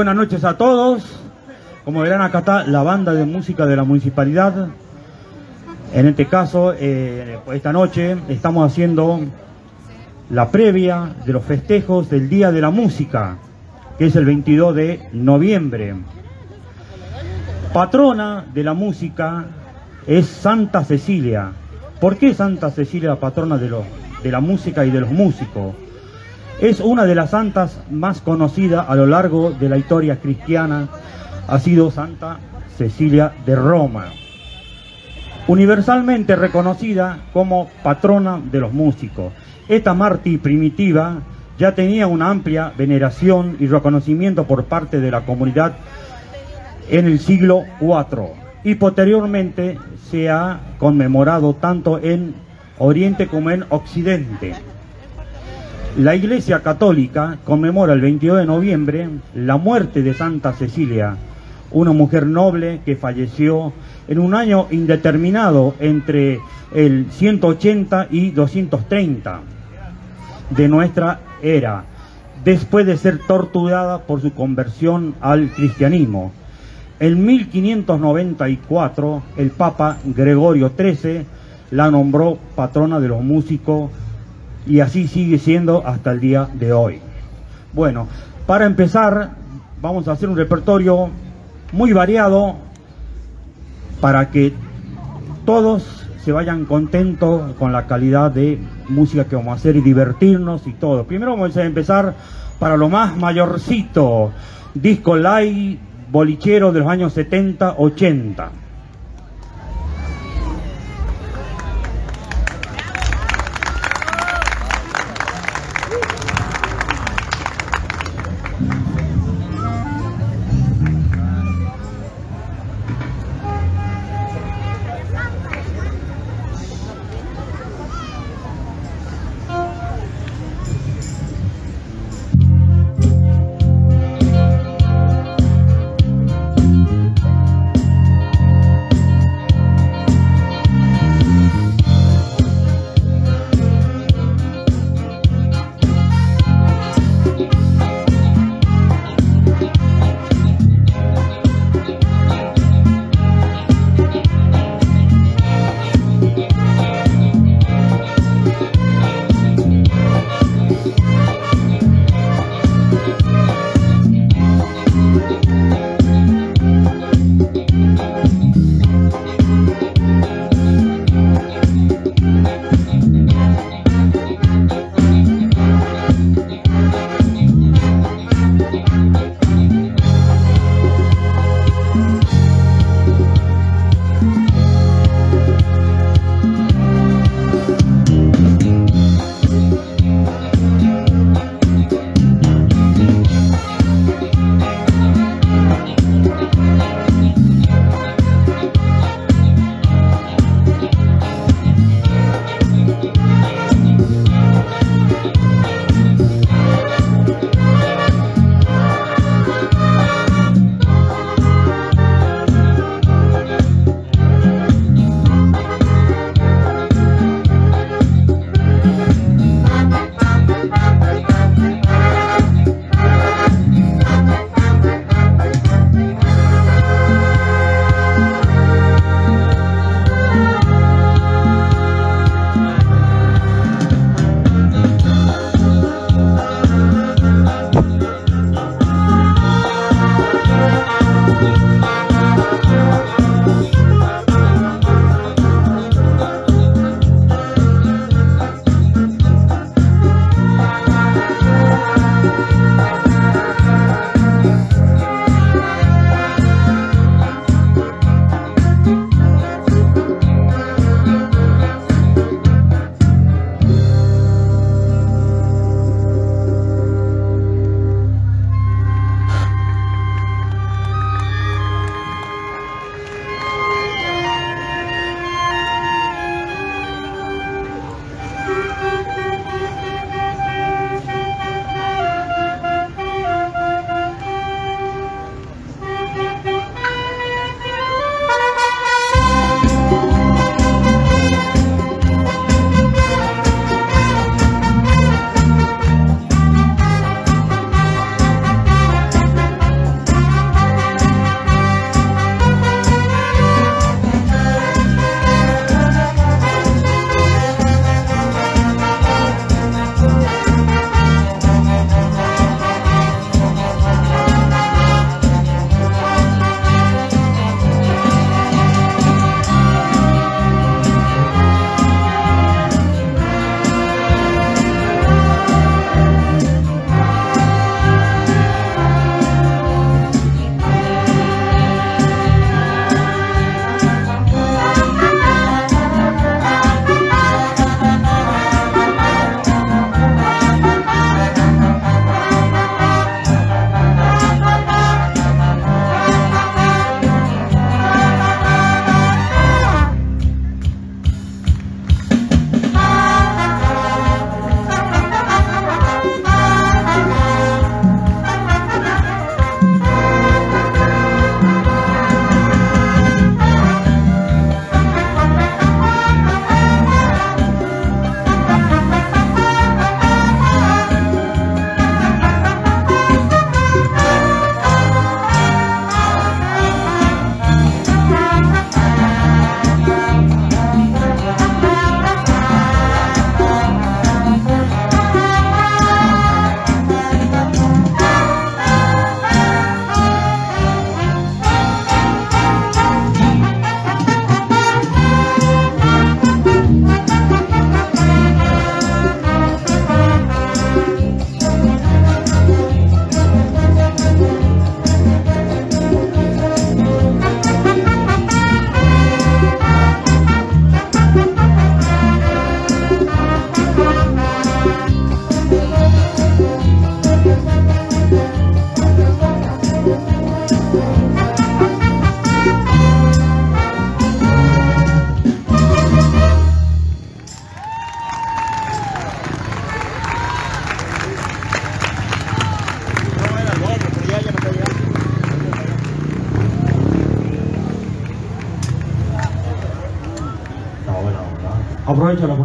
buenas noches a todos. Como verán acá está la banda de música de la municipalidad. En este caso, eh, esta noche estamos haciendo la previa de los festejos del Día de la Música, que es el 22 de noviembre. Patrona de la música es Santa Cecilia. ¿Por qué Santa Cecilia patrona de, los, de la música y de los músicos? Es una de las santas más conocidas a lo largo de la historia cristiana. Ha sido Santa Cecilia de Roma. Universalmente reconocida como patrona de los músicos. Esta mártir primitiva ya tenía una amplia veneración y reconocimiento por parte de la comunidad en el siglo IV y posteriormente se ha conmemorado tanto en Oriente como en Occidente. La Iglesia Católica conmemora el 22 de noviembre la muerte de Santa Cecilia, una mujer noble que falleció en un año indeterminado entre el 180 y 230 de nuestra era, después de ser torturada por su conversión al cristianismo. En 1594, el Papa Gregorio XIII la nombró patrona de los músicos y así sigue siendo hasta el día de hoy. Bueno, para empezar, vamos a hacer un repertorio muy variado para que todos se vayan contentos con la calidad de música que vamos a hacer y divertirnos y todo. Primero vamos a empezar para lo más mayorcito, disco live bolichero de los años 70, 80.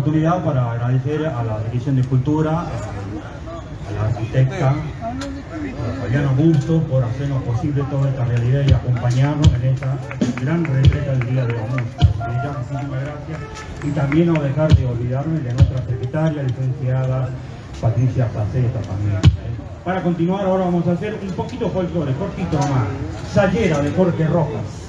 Oportunidad para agradecer a la Dirección de Cultura, a la arquitecta Fabiana Augusto por hacernos posible toda esta realidad y acompañarnos en esta gran retreta del Día de Músicos. Muchísimas gracias. Y también no dejar de olvidarme de nuestra secretaria, licenciada Patricia Placeta también. Para continuar ahora vamos a hacer un poquito folclore, cortito nomás. Sayera de Jorge Rojas.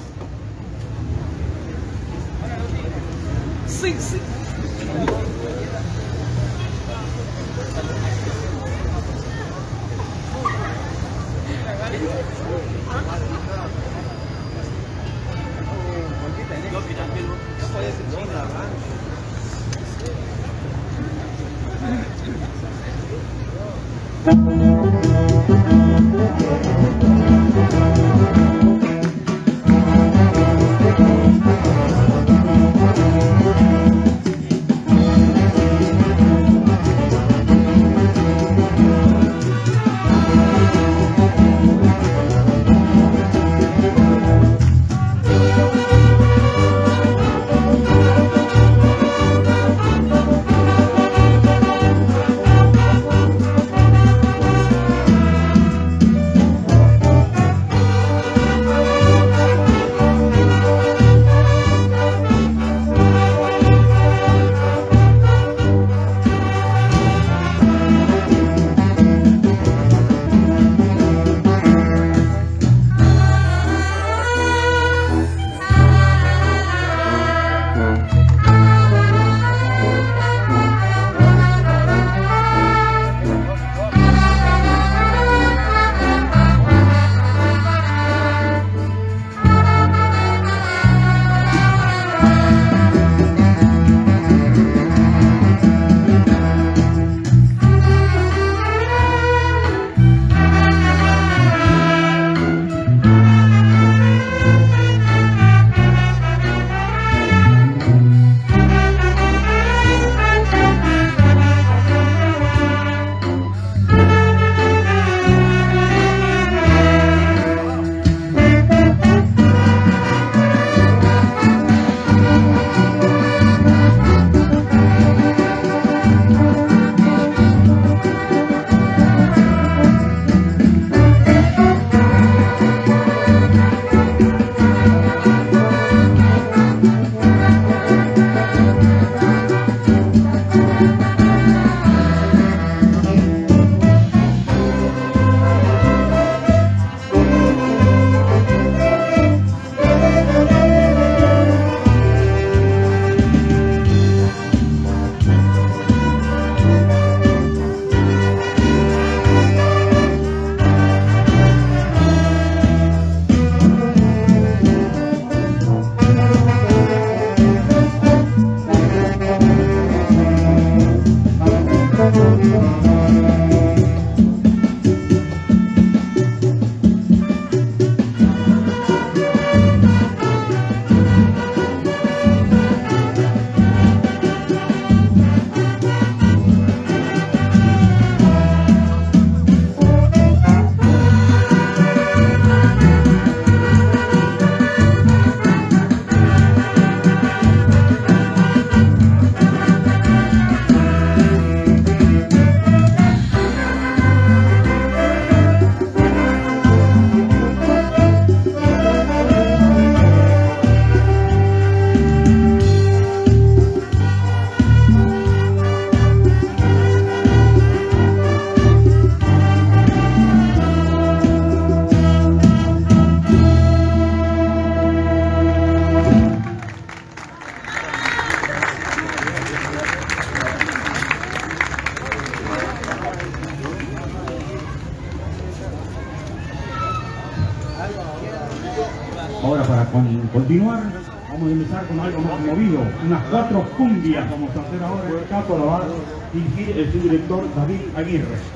Cumbias vamos a hacer ahora. El caso lo va a dirigir el subdirector David Aguirre.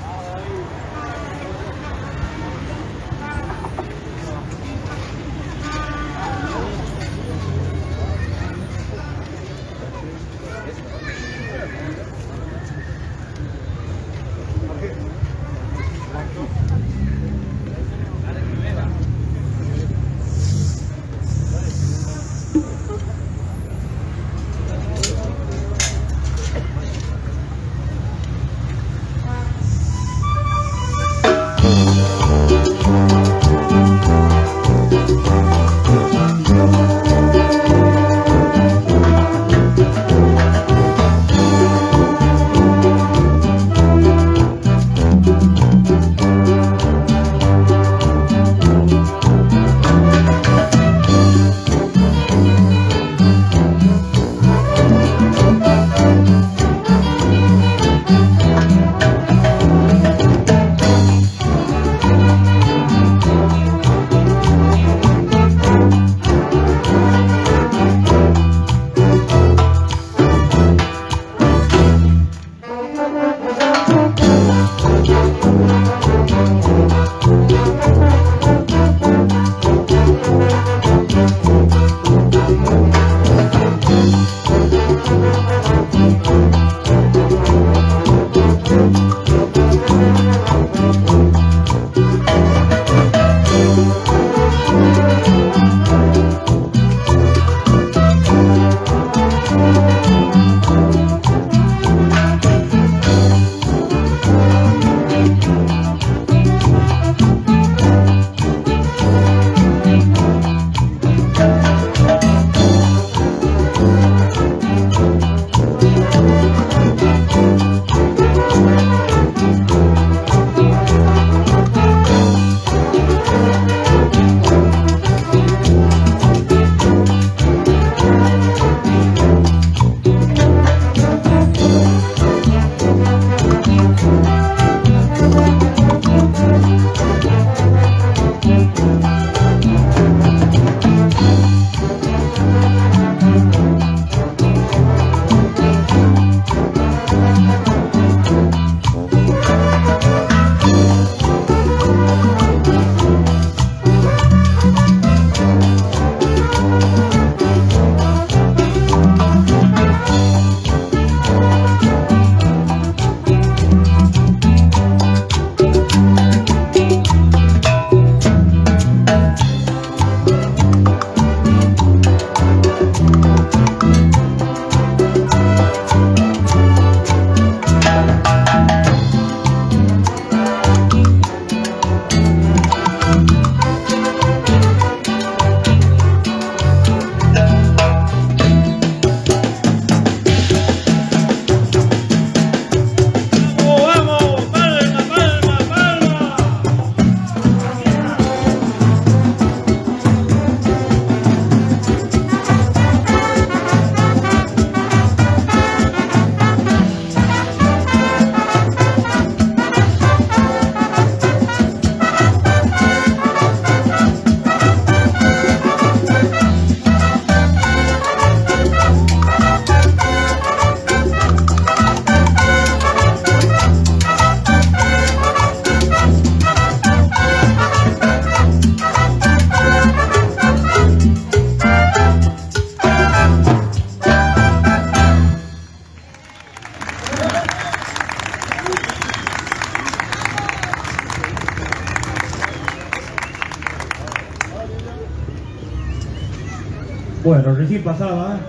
recién pasaba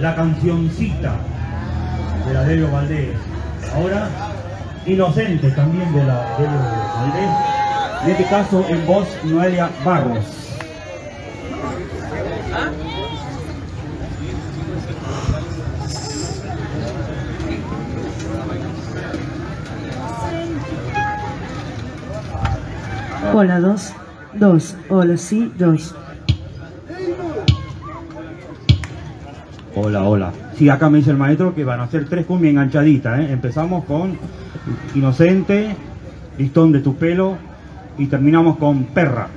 la cancioncita de Adelio Valdés. Ahora, Inocente también de la Adelio Valdés. En este caso, en voz Noelia Barros. Hola, dos, dos, hola, sí, dos. si acá me dice el maestro que van a hacer tres cumbias enganchaditas. ¿eh? Empezamos con Inocente, Listón de tu pelo y terminamos con Perra.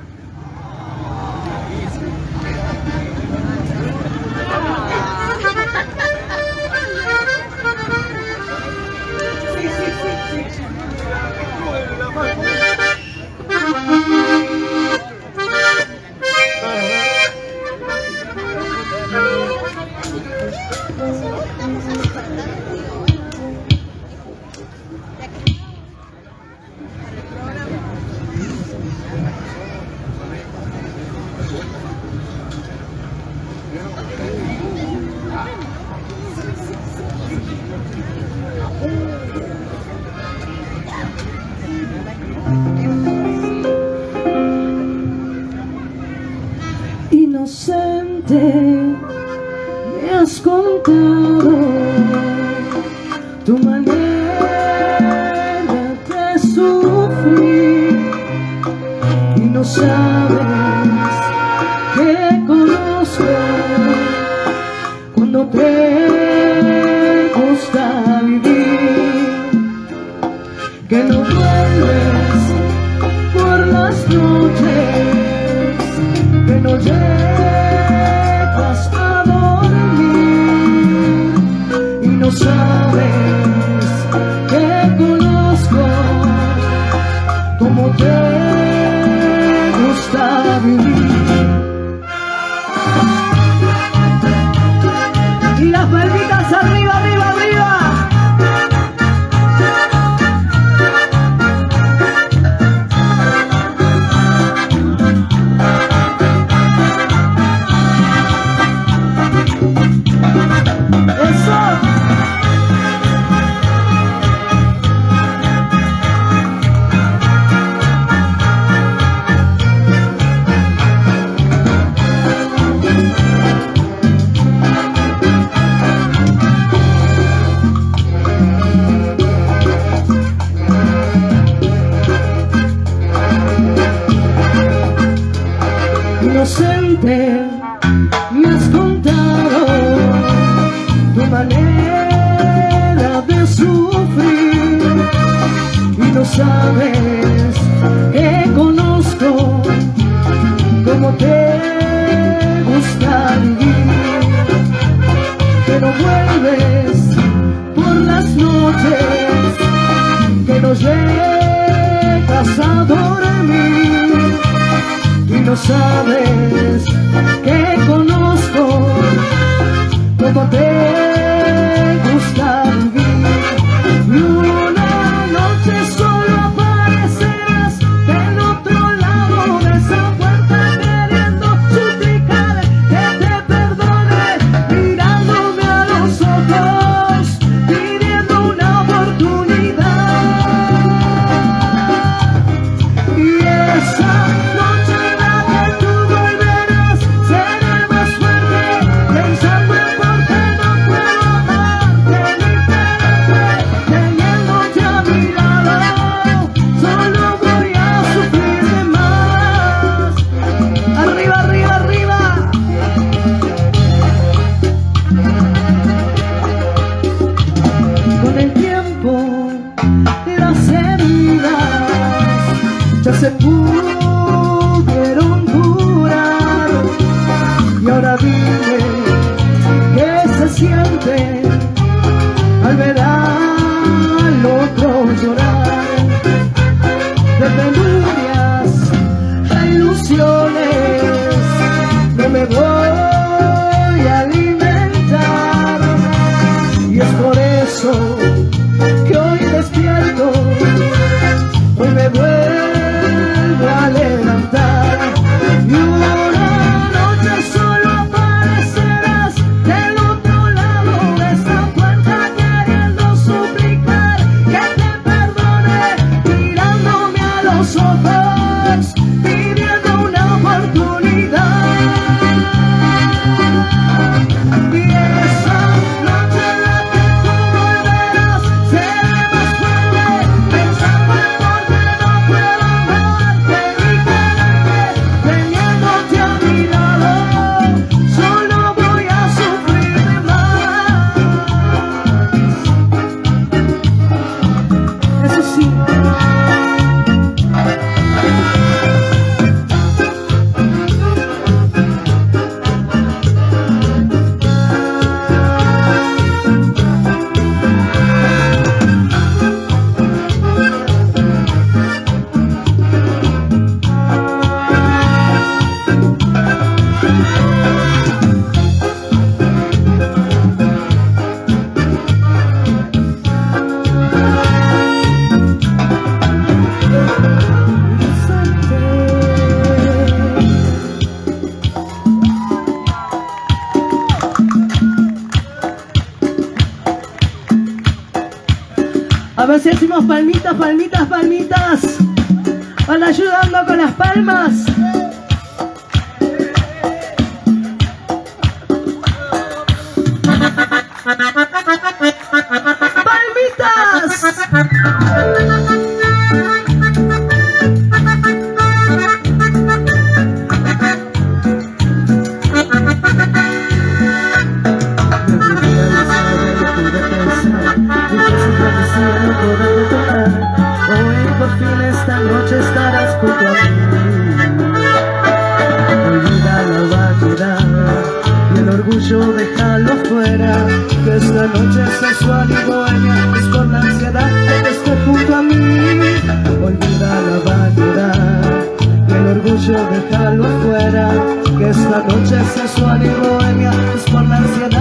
que no vuelves por las noches, que no llegas a dormir y no sabes. você é puro Hoy por fin esta noche estarás junto a mí. Olvida la vaquedad y el orgullo déjalo fuera. Que esta noche sensual y bohemia es por la ansiedad de que estés junto a mí. Olvida la vaquedad y el orgullo déjalo fuera. Que esta noche sensual y bohemia es por la ansiedad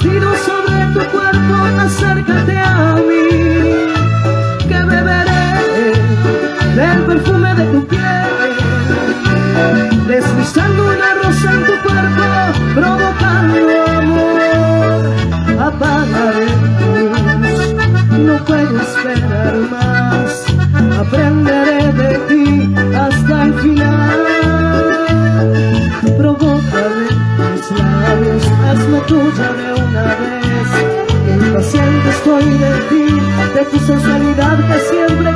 vestido sobre tu cuerpo Acércate de ti De tu sensualidad que siempre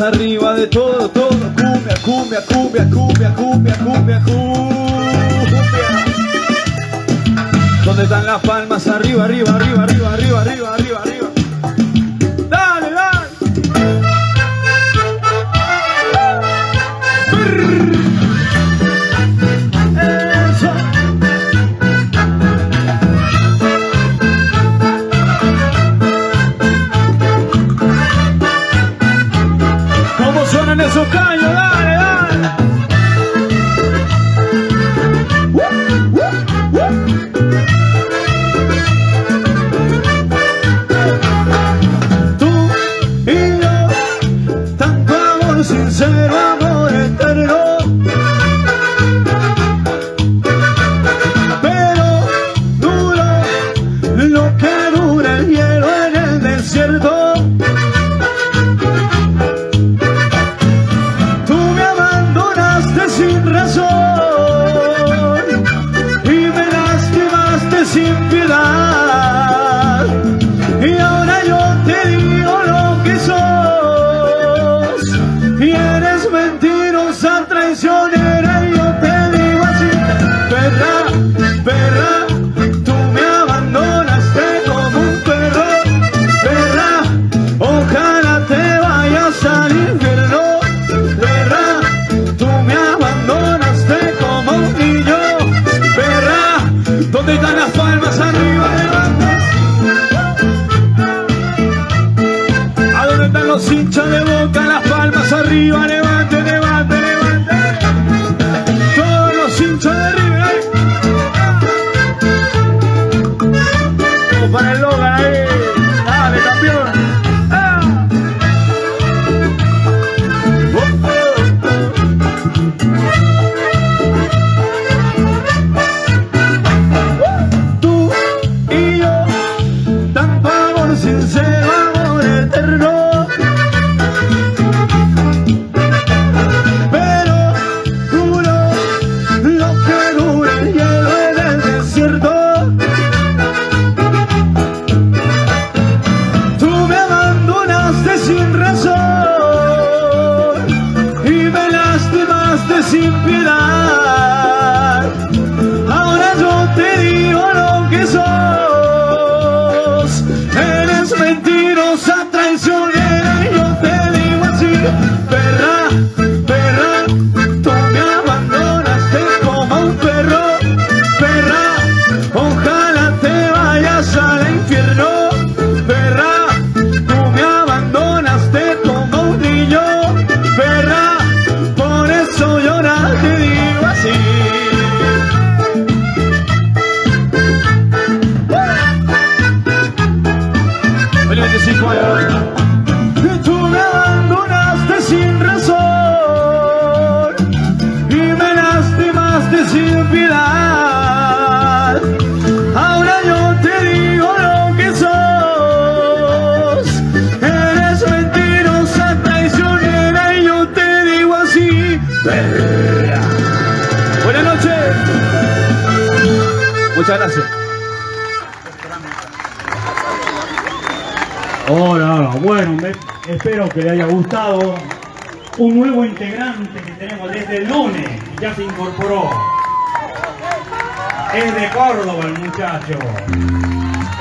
arriba de todo, todo. Cumbia, cumbia, cumbia, cumbia, cumbia, cumbia, cumbia. ¿Dónde están las palmas? Arriba, arriba, arriba, arriba, arriba, arriba, arriba,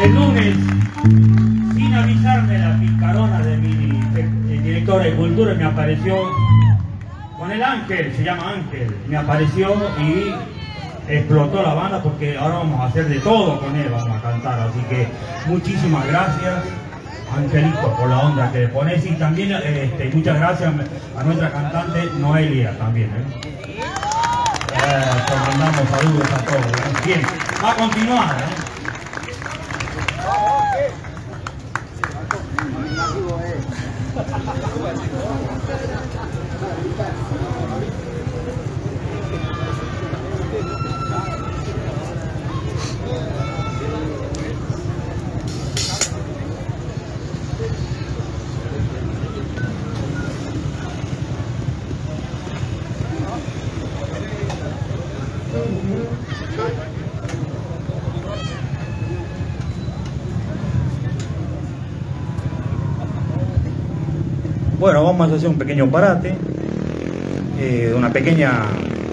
El lunes, sin avisarme la picarona de mi directora de cultura, me apareció con el Ángel, se llama Ángel, me apareció y explotó la banda porque ahora vamos a hacer de todo con él, vamos a cantar. Así que muchísimas gracias. Angelito, por la onda que le pones y también este, muchas gracias a nuestra cantante Noelia también. ¿eh? Eh, mandamos saludos a todos. ¿eh? Bien, va a continuar. Bueno, vamos a hacer un pequeño parate, eh, una pequeña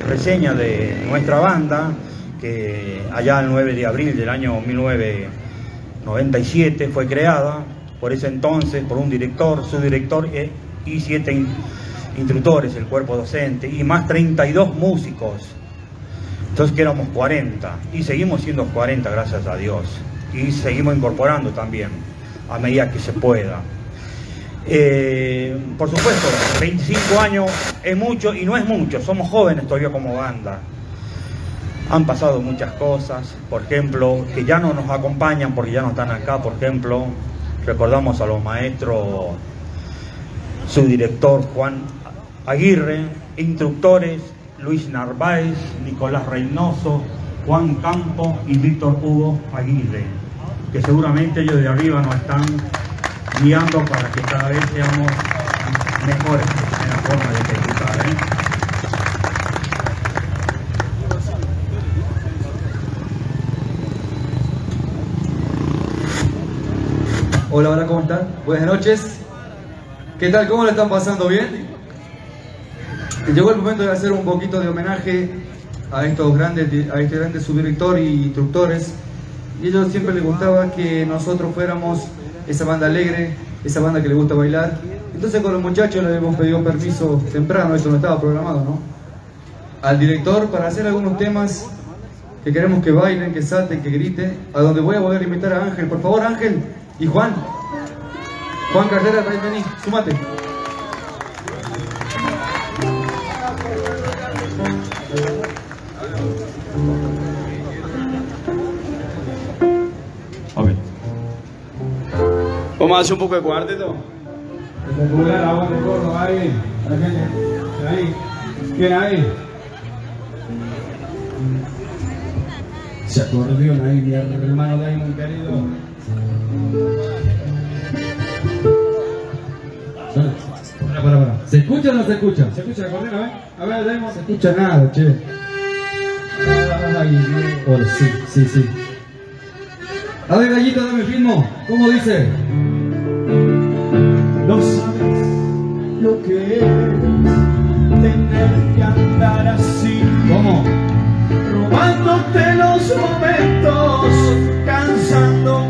reseña de nuestra banda, que allá el 9 de abril del año 1997 fue creada, por ese entonces, por un director, su director eh, y siete in- instructores, el cuerpo docente, y más 32 músicos. Entonces que éramos 40, y seguimos siendo 40, gracias a Dios, y seguimos incorporando también, a medida que se pueda. Eh, por supuesto, 25 años es mucho y no es mucho, somos jóvenes todavía como banda. Han pasado muchas cosas, por ejemplo, que ya no nos acompañan porque ya no están acá, por ejemplo, recordamos a los maestros, su director Juan Aguirre, instructores Luis Narváez, Nicolás Reynoso, Juan Campo y Víctor Hugo Aguirre, que seguramente ellos de arriba nos están guiando para que cada vez seamos mejores en la forma de ejecutar. ¿eh? Hola, hola, ¿cómo están? Buenas noches. ¿Qué tal? ¿Cómo lo están pasando? ¿Bien? Llegó el momento de hacer un poquito de homenaje a estos grandes, a este grande subdirector y instructores. Y a ellos siempre les gustaba que nosotros fuéramos esa banda alegre, esa banda que le gusta bailar. Entonces con los muchachos les hemos pedido permiso temprano, esto no estaba programado, ¿no? Al director para hacer algunos temas que queremos que bailen, que salten, que griten. A donde voy a volver a invitar a Ángel. Por favor, Ángel y Juan. Juan Carrera, ven, vení, sumate. Vamos a hacer un poco de cuarteto. ¿Quién ahí? Se acordeón ahí, mi hermano Diamond querido. Suena. Para, para, para. ¿Se escucha o no se escucha? ¿Se escucha el acordeón, a ver? A ver, Diamond. Se escucha nada, che. Oh, sí, sí, sí. A ver, gallito, dame ritmo. ¿Cómo dice? No sabes lo que es tener que andar así. ¿Cómo? robándote los momentos, cansándome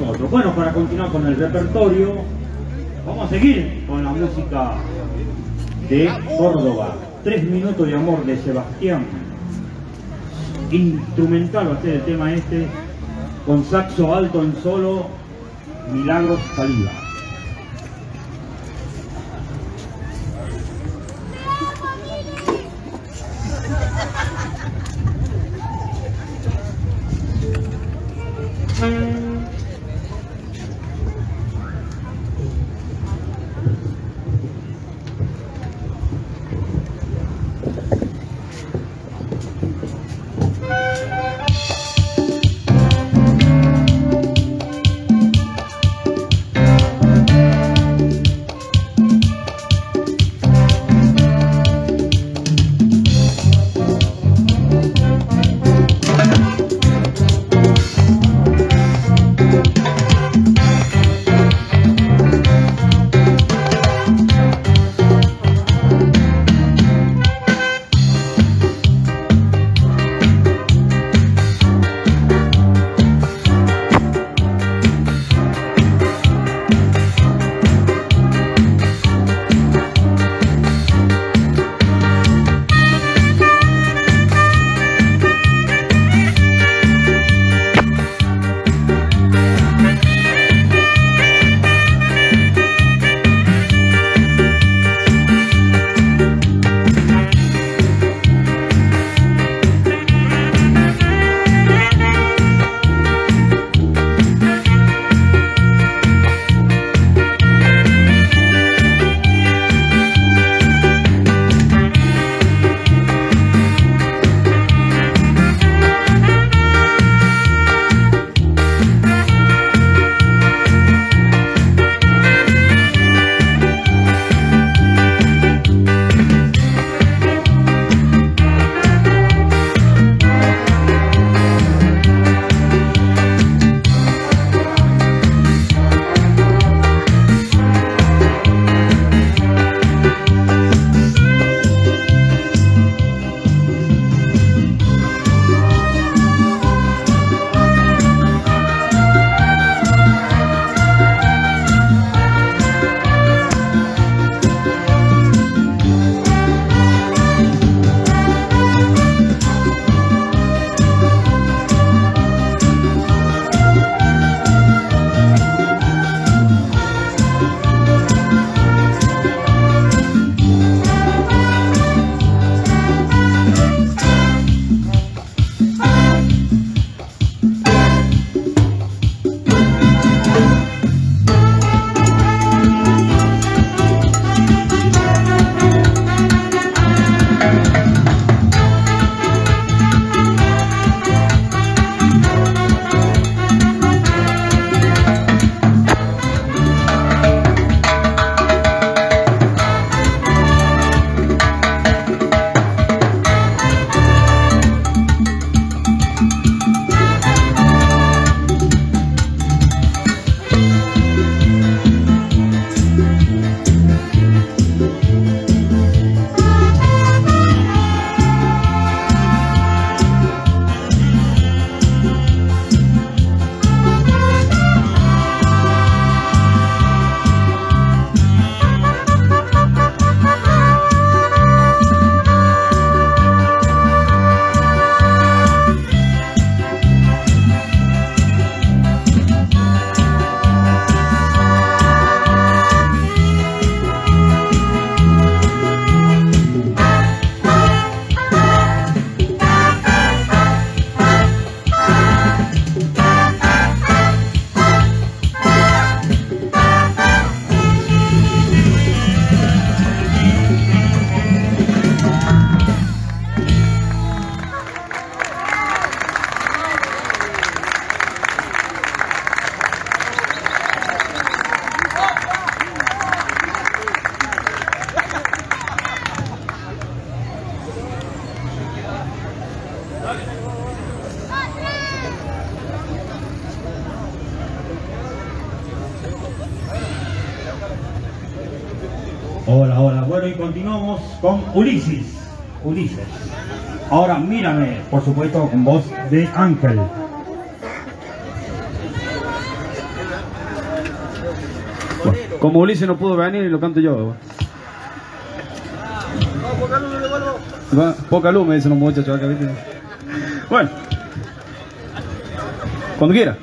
nosotros. Bueno, para continuar con el repertorio, vamos a seguir con la música de Córdoba. Tres minutos de amor de Sebastián. Instrumental va a ser el tema este, con saxo alto en solo, Milagros Saliva. Ulises. Ulises. Ahora mírame, por supuesto, con voz de Ángel. Como Ulises no pudo venir, lo canto yo. Bueno. Poca luz me dicen los muchachos acá, ¿viste? Bueno, cuando quiera.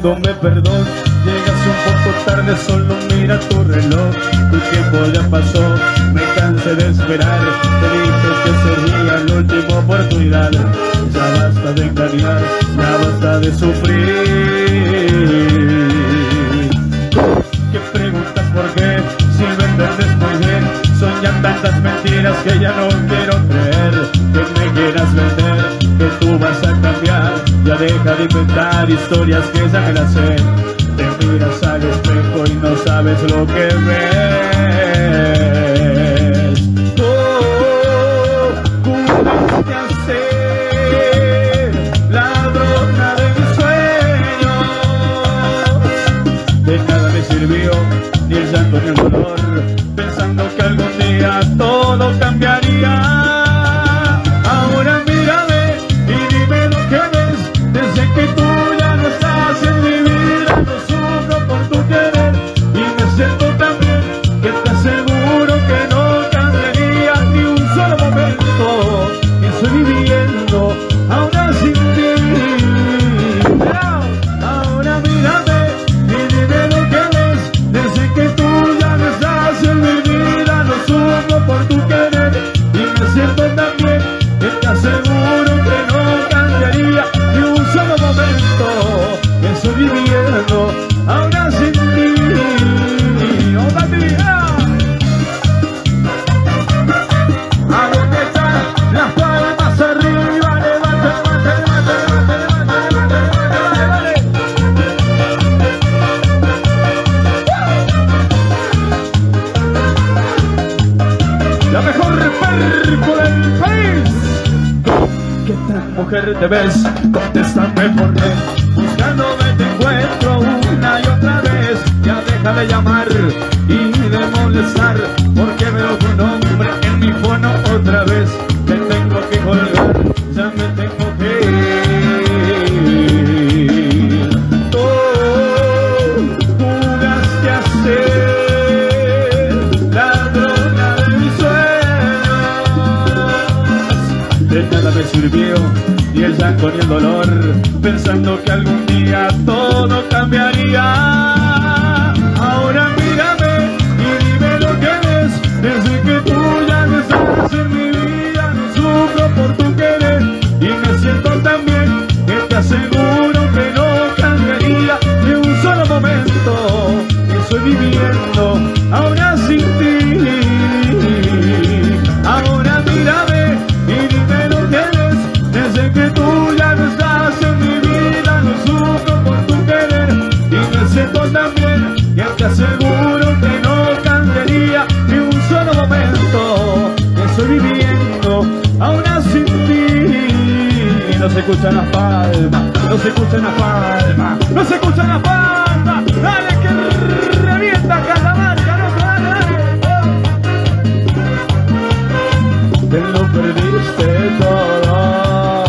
pidiéndome perdón. inventar historias que saben sé. Te miras al espejo y no sabes lo que ves. Oh, oh, oh hacer ladrona de mis sueños. De nada me sirvió ni el llanto ni el dolor, pensando que algún día todo cambió. best. se escucha la palma, no se escucha la palma, no se escucha la palma, dale que revienta Catamarca, no dale, dale. Te lo perdiste todo,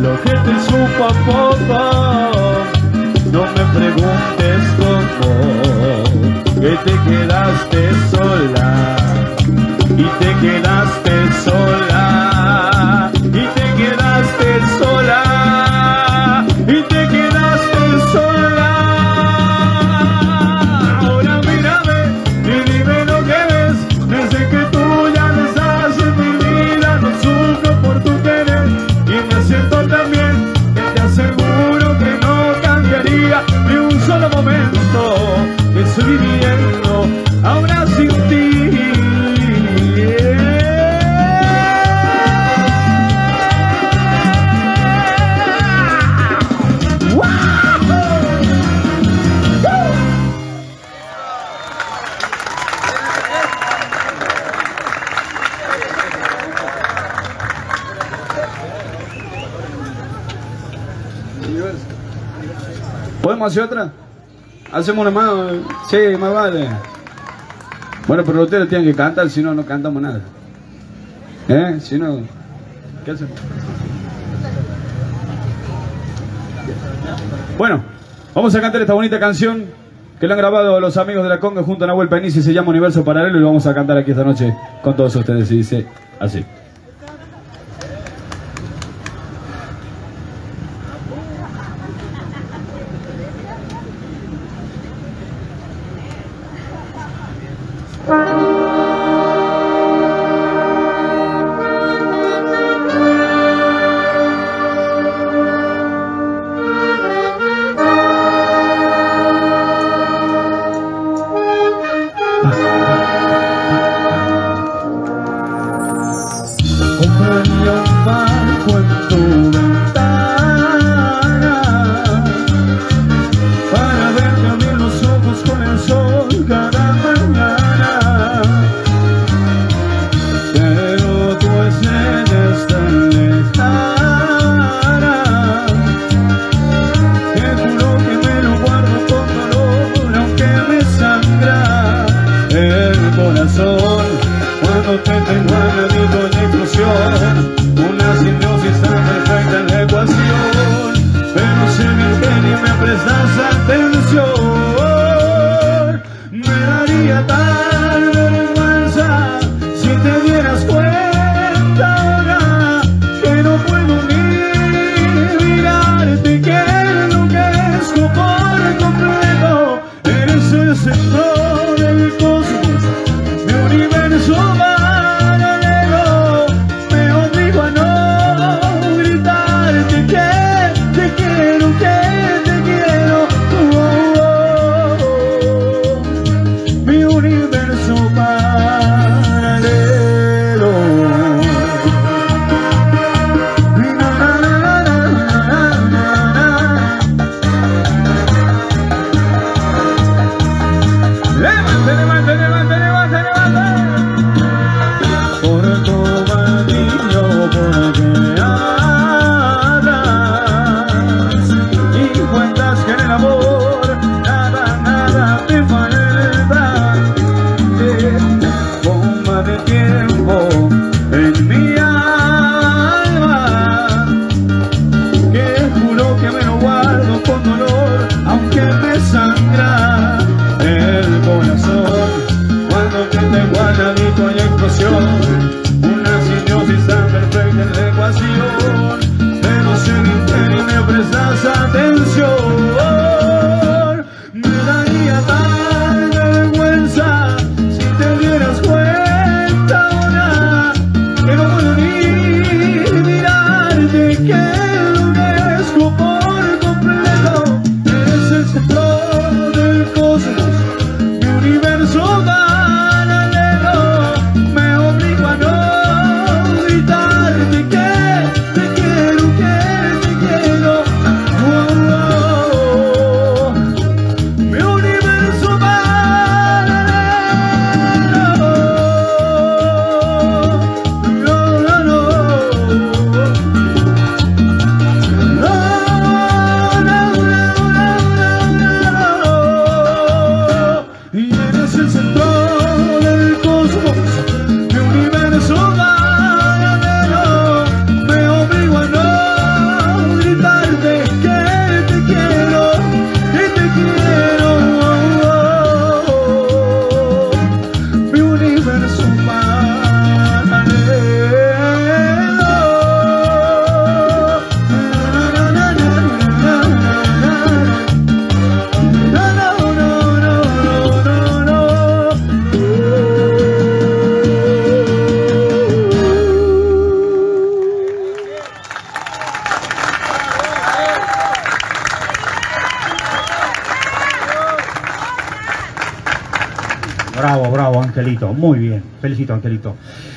lo que te supo a poco, no me preguntes cómo, que te quedaste sola y te quedaste hacia atrás? Hacemos una mano. Sí, más vale. Bueno, pero ustedes tienen que cantar, si no, no cantamos nada. ¿Eh? Si no, ¿qué hacemos? Bueno, vamos a cantar esta bonita canción que la han grabado los amigos de la Conga junto a Nahuel Penici, se llama Universo Paralelo y lo vamos a cantar aquí esta noche con todos ustedes y dice así.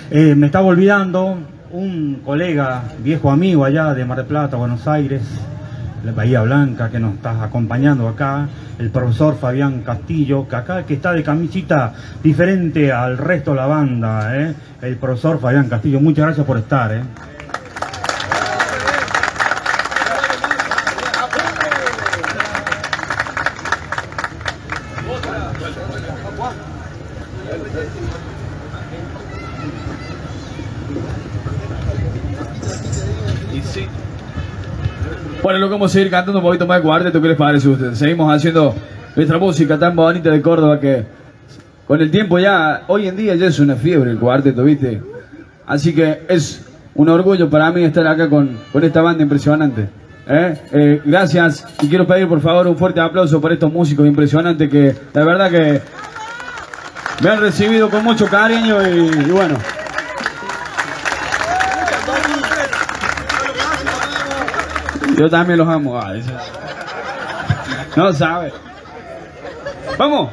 Eh, me estaba olvidando un colega, viejo amigo allá de Mar del Plata, Buenos Aires, Bahía Blanca, que nos está acompañando acá, el profesor Fabián Castillo, que acá que está de camisita diferente al resto de la banda, ¿eh? el profesor Fabián Castillo, muchas gracias por estar. ¿eh? vamos a seguir cantando un poquito más de cuarteto, ¿qué les parece a ustedes? Seguimos haciendo nuestra música tan bonita de Córdoba que con el tiempo ya, hoy en día ya es una fiebre el cuarteto, ¿viste? Así que es un orgullo para mí estar acá con, con esta banda impresionante. ¿eh? Eh, gracias y quiero pedir por favor un fuerte aplauso para estos músicos impresionantes que la verdad que me han recibido con mucho cariño y, y bueno. Yo también los amo. Ah, eso. No sabe. Vamos.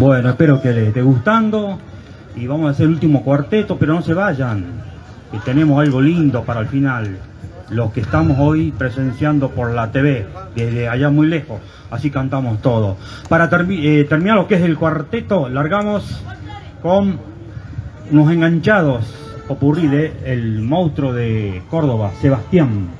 Bueno, espero que les esté gustando y vamos a hacer el último cuarteto, pero no se vayan, que tenemos algo lindo para el final. Los que estamos hoy presenciando por la TV, desde allá muy lejos, así cantamos todo. Para eh, terminar lo que es el cuarteto, largamos con unos enganchados, popurrí de el monstruo de Córdoba, Sebastián.